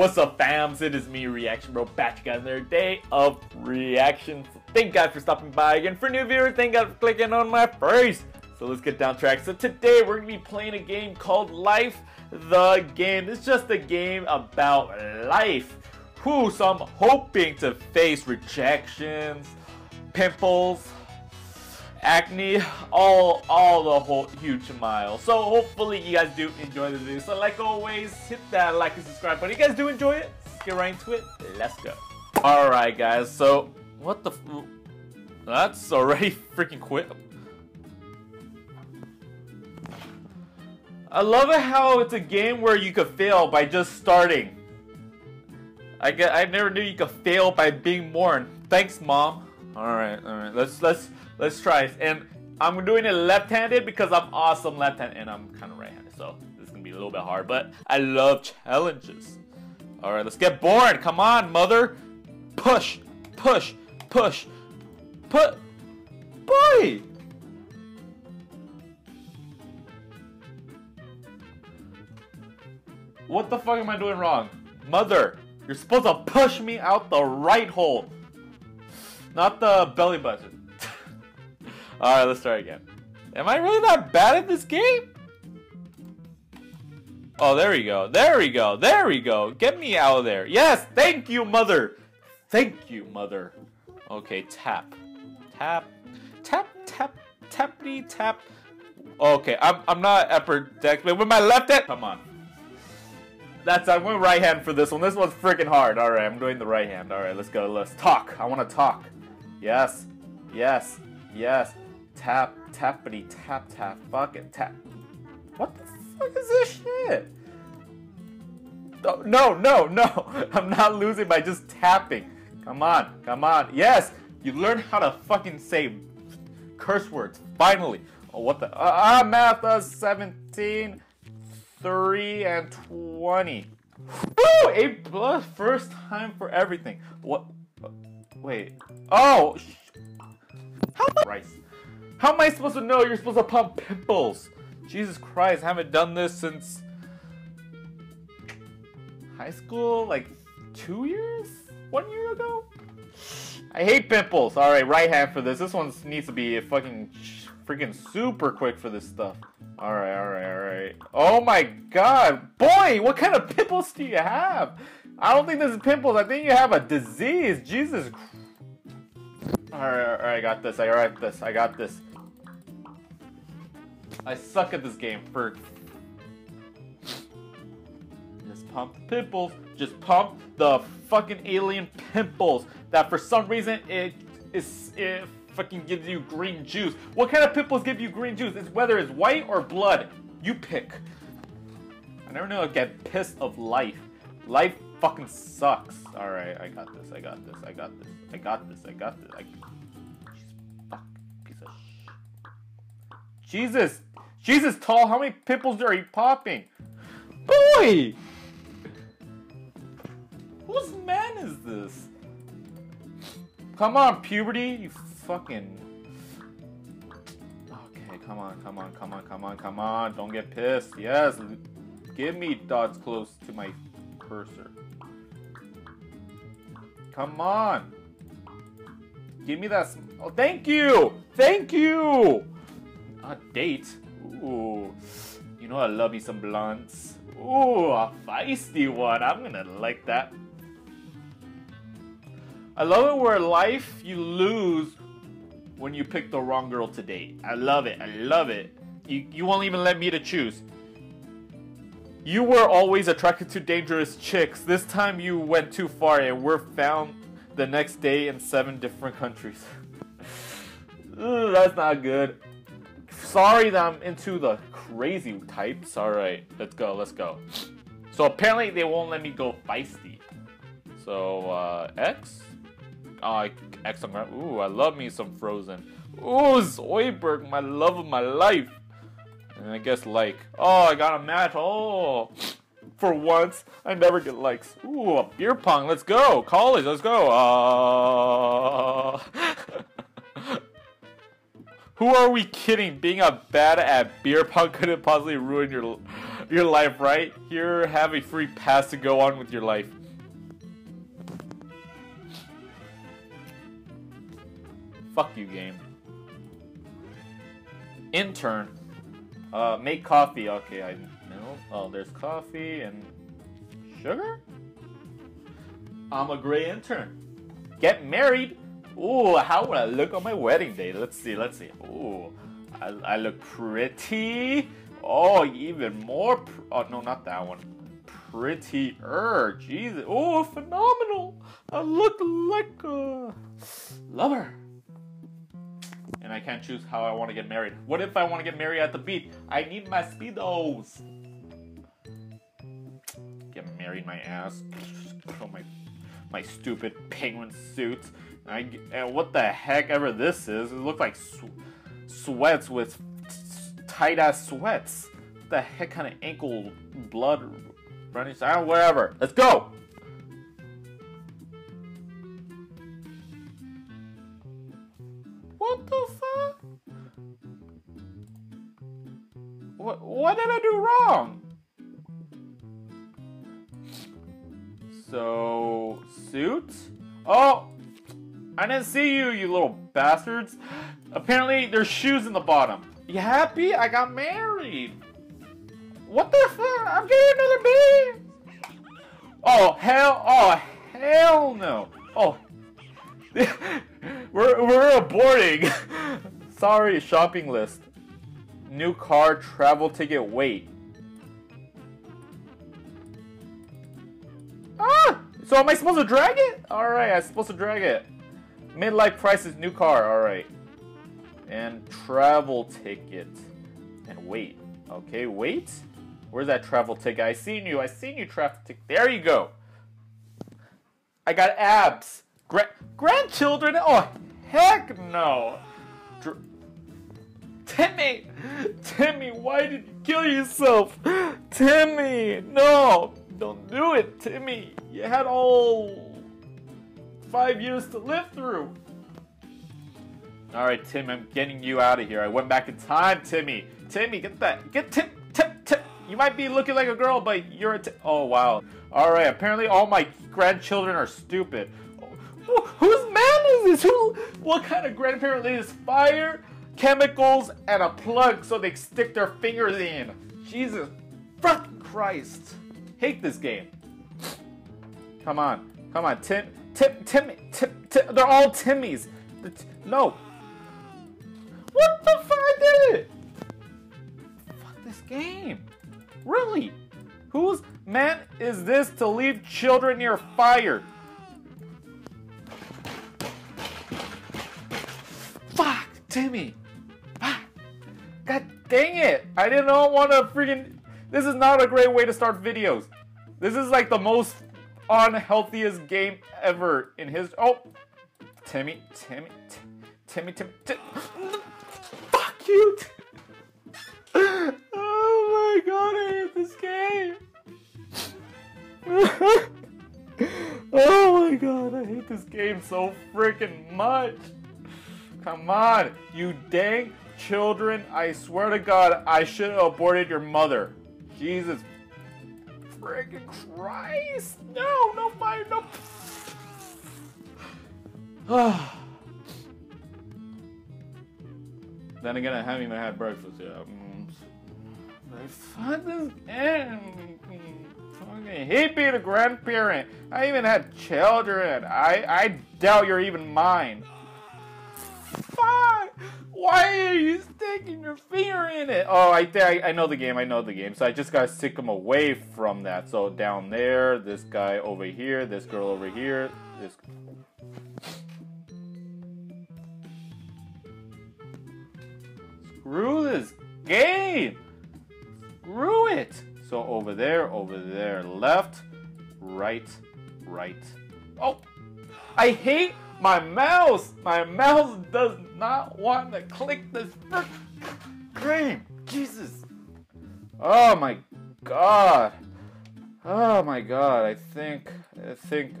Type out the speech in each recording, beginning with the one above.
What's up, fams? It is me, Reaction Bro, back again another day of reactions. Thank God for stopping by again. For new viewers, thank God for clicking on my face. So let's get down track. So today we're gonna be playing a game called Life the Game. It's just a game about life. Whew, so I'm hoping to face rejections, pimples, acne, all all the whole huge mile. So hopefully you guys do enjoy the video. So like always, hit that like and subscribe button. You guys do enjoy it? Let's get right into it. Let's go. Alright guys, so what the that's already freaking quick. I love it how it's a game where you could fail by just starting. I get I never knew you could fail by being born. Thanks, mom. All right, all right. Let's let's let's try it. And I'm doing it left-handed because I'm awesome left-handed and I'm kind of right-handed. So this is gonna be a little bit hard, but I love challenges. All right, let's get born. Come on, mother. Push, push, push, put. Boy. What the fuck am I doing wrong? Mother. You're supposed to push me out the right hole. Not the belly button. Alright, let's try again. Am I really that bad at this game? Oh, there we go. There we go. There we go. Get me out of there. Yes, thank you, mother. Thank you, mother. Okay, tap. Tap. Tap, tap, tappity, tap. Okay, I'm, I'm not upper deck, but with my left hand. Come on. That's I'm going right hand for this one. This one's freaking hard. All right, I'm doing the right hand. All right, let's go. Let's talk. I want to talk. Yes, yes, yes. Tap, tappity, tap, tap. Fucking tap. What the fuck is this shit? Oh, no, no, no. I'm not losing by just tapping. Come on, come on. Yes, you learn how to fucking say curse words. Finally. Oh, what the? Ah, uh, uh, math uh, 17. 3 and 20. Woo! A plus first time for everything. What? Wait. Oh! How am I, How am I supposed to know you're supposed to pump pimples? Jesus Christ, I haven't done this since high school, like two years? One year ago? I hate pimples. Alright, right hand for this. This one needs to be a fucking freaking super quick for this stuff. Alright, alright, alright. Oh my god! Boy, what kind of pimples do you have? I don't think this is pimples. I think you have a disease. Jesus Alright, alright, I got this. I got this. I got this. I suck at this game for... Just pump the pimples. Just pump the fucking alien pimples. That for some reason it is... It fucking gives you green juice. What kind of pimples give you green juice? It's whether it's white or blood. You pick. I never know I get pissed of life. Life fucking sucks. Alright, I got this, I got this, I got this, I got this, I got this. I... Fuck, piece of Jesus! Jesus, tall, how many pimples are you popping? Boy! Whose man is this? Come on, puberty, you fucking... Okay, come on, come on, come on, come on, come on. Don't get pissed. Yes, give me dots close to my cursor. Come on. Give me that... Oh, thank you! Thank you! A date? Ooh. You know I love me some blunts. Ooh, a feisty one. I'm gonna like that. I love it where life you lose when you pick the wrong girl to date. I love it. I love it. You, you won't even let me to choose. You were always attracted to dangerous chicks. This time you went too far and were found the next day in seven different countries. Ugh, that's not good. Sorry that I'm into the crazy types. Alright, let's go, let's go. So apparently they won't let me go feisty. So, uh, X? Oh, X on Ooh, I love me some Frozen. Ooh, Zoidberg, my love of my life. And I guess like. Oh, I got a match. Oh, for once, I never get likes. Ooh, a beer pong. Let's go. College, let's go. Uh... Who are we kidding? Being a bad at beer pong couldn't possibly ruin your your life, right? Here, have a free pass to go on with your life. Fuck you, game. Intern. Uh, make coffee. Okay, I know. Oh, there's coffee and sugar? I'm a gray intern. Get married? Ooh, how would I look on my wedding day? Let's see, let's see. Ooh, I, I look pretty. Oh, even more. oh, no, not that one. Prettier. Jesus. Oh, phenomenal. I look like a lover. And I can't choose how I want to get married. What if I want to get married at the beach? I need my speedos. Get married, my ass. Oh my, my stupid penguin suit. I, and what the heck ever this is? It looks like sw sweats with tight ass sweats. What the heck kind of ankle blood running? Ah, whatever. Let's go. What the fuck? What, what did I do wrong? So, suit? Oh, I didn't see you, you little bastards. Apparently, there's shoes in the bottom. You happy? I got married. What the fuck? I'm getting another baby. Oh, hell, oh, hell Sorry, shopping list. New car, travel ticket, wait. Ah! So am I supposed to drag it? Alright, I'm supposed to drag it. Midlife crisis, new car, alright. And travel ticket. And wait. Okay, wait. Where's that travel ticket? I seen you. I seen you travel ticket. There you go. I got abs. Gra grandchildren? Oh, heck no. Timmy! Timmy, why did you kill yourself? Timmy, no. Don't do it, Timmy. You had all five years to live through. All right, Tim, I'm getting you out of here. I went back in time, Timmy. Timmy, get that. Get Tim, Tim, Tim. You might be looking like a girl, but you're a. oh, wow. All right, apparently all my grandchildren are stupid. Oh, whose man is this? Who? What kind of grandparent is fire, chemicals, and a plug so they stick their fingers in? Jesus fucking Christ. Hate this game. Come on. Come on, Tim. Tim, Tim, Tim, Tim, they're all Timmys. No. What the fuck? I did it. Fuck this game. Really? Whose man is this to leave children near fire? Fuck, Timmy. Dang it. I didn't want to freaking... This is not a great way to start videos. This is like the most unhealthiest game ever in his. Oh, Timmy, Timmy, Timmy, Timmy, Timmy. Fuck you. oh my god, I hate this game. oh my god, I hate this game so freaking much. Come on, you dang children. I swear to God, I should have aborted your mother. Jesus friggin' Christ! No, no fire, no. then again, I haven't even had breakfast yet. I fuck this game. Fucking hate being a grandparent. I even had children. I I doubt you're even mine. Why are you sticking your finger in it? Oh, I, I, I know the game. I know the game. So I just gotta stick them away from that. So down there, this guy over here, this girl over here, this. Screw this game. Screw it. So over there, over there, left, right, right. Oh, I hate my mouse, my mouse does not want to click this game. Jesus. Oh my god. Oh my god. I think, I think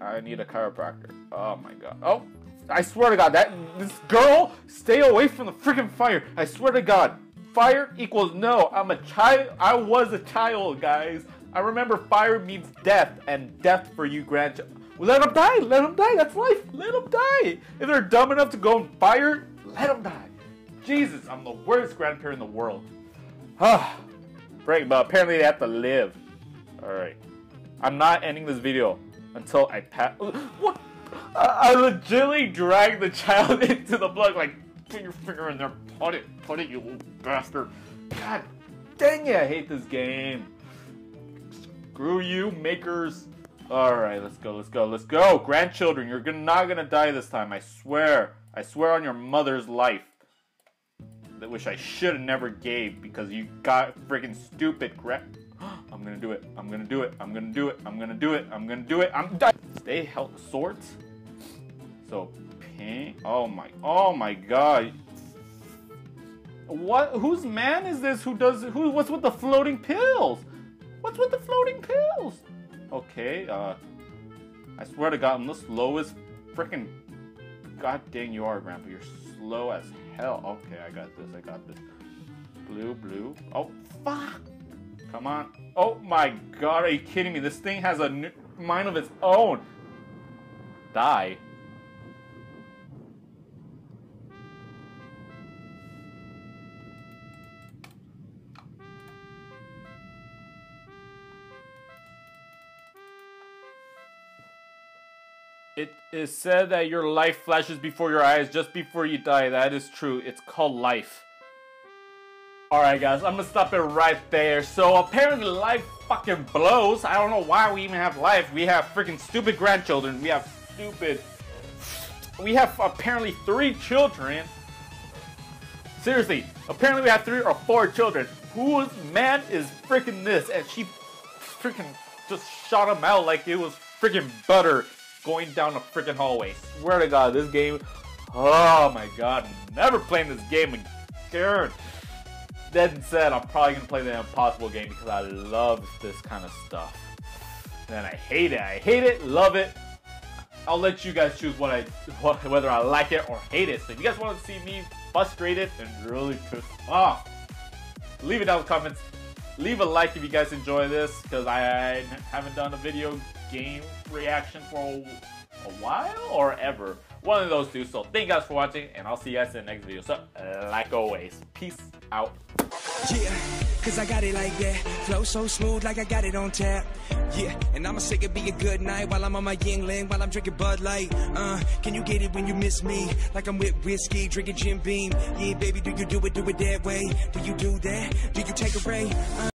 I need a chiropractor. Oh my god. Oh, I swear to God, that this girl, stay away from the freaking fire. I swear to God. fire equals no. I'm a child. I was a child, guys. I remember fire means death, and death for you grandchildren. Let them die. Let them die. That's life. Let them die. If they're dumb enough to go on fire, let them die. Jesus, I'm the worst grandparent in the world. Ah, break, but apparently they have to live. All right, I'm not ending this video until I pass. What? I, I legitimately dragged the child into the blood. Like, put your finger in there. Put it. Put it, you little bastard. God dang it! I hate this game. Screw you, makers. Alright, let's go, let's go, let's go! Grandchildren, you're not gonna die this time, I swear. I swear on your mother's life. That wish I should have never gave because you got freaking stupid grand. I'm gonna do it. I'm gonna do it. I'm gonna do it. I'm gonna do it. I'm gonna do it. I'm done. Stay health swords. So pink. Oh my. Oh my god. What? Whose man is this? Who does? Who? What's with the floating pills? What's with the floating pills? Okay, uh, I swear to God, I'm the slowest freaking. God dang, you are, Grandpa. You're slow as hell. Okay, I got this. I got this. Blue, blue. Oh, fuck. Come on. Oh my God, are you kidding me? This thing has a mind of its own. Die. It is said that your life flashes before your eyes just before you die. That is true. It's called life. Alright guys, I'm gonna stop it right there. So apparently life fucking blows. I don't know why we even have life. We have freaking stupid grandchildren. We have stupid... We have apparently three children. Seriously, apparently we have three or four children. Whose man is freaking this? And she freaking just shot him out like it was freaking butter going down a freaking hallway. Swear to God, this game. Oh my God, never playing this game again. That said, I'm probably gonna play the Impossible game because I love this kind of stuff. And I hate it. I hate it. Love it. I'll let you guys choose what I whether I like it or hate it. So if you guys want to see me frustrated and really pissed off, leave it down in the comments. Leave a like if you guys enjoy this because I haven't done a video game reaction for a, while or ever. One of those two. So thank you guys for watching and I'll see you guys in the next video. So like always, peace out. Yeah, cause I got it like that. Flow so smooth like I got it on tap. Yeah, and I'ma say it be a good night while I'm on my Yuengling, while I'm drinking Bud Light. Uh, can you get it when you miss me? Like I'm with whiskey, drinking Jim Beam. Yeah, baby, do you do it, do it that way? Do you do that? Do you take a ray? Uh,